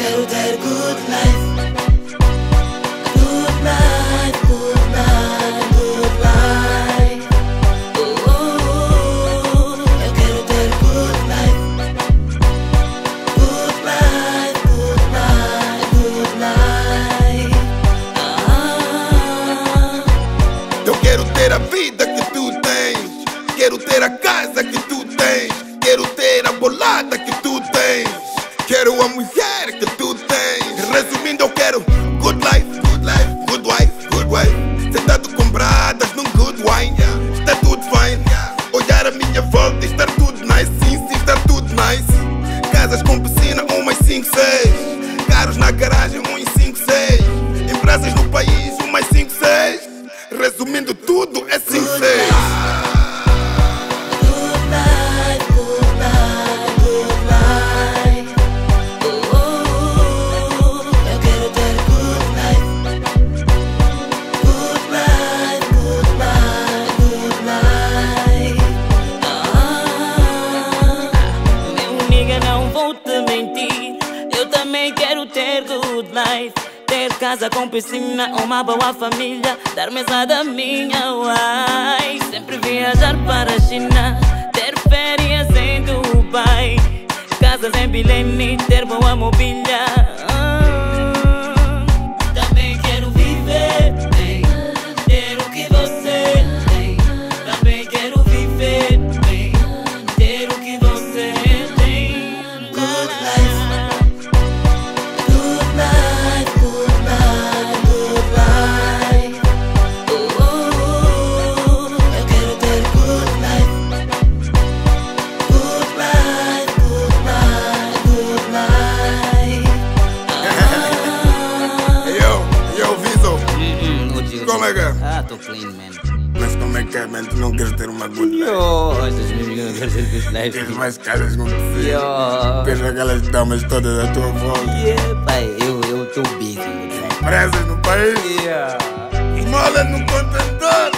quero ter good life. Good good eu quero ter good life. Good good. Ah. Eu quero ter a vida que tu tens. Quero ter a casa que tu tens. Quero ter a bolada que tu tens. Quero a mulher que Casas com piscina, umas 5, 6. Carros na garagem, uns 5, 6. Empresas no país, good life. Ter casa com piscina, uma boa família. Dar mesada minha, uai. Sempre viajar para a China. Ter férias em Dubai. Casas em Belém, ter boa mobília. You Como é que é? Ah, tô clean, man. Mas como é que é, man? Tu não queres ter uma good life? Yo, mesmo que eu não quero ser good life. Tens mais casas com piscina. Yo. Tens aquelas damas todas à tua volta. Yeah, pai, eu, eu tô busy. Empresas no país. Yeah. Mola no contentor.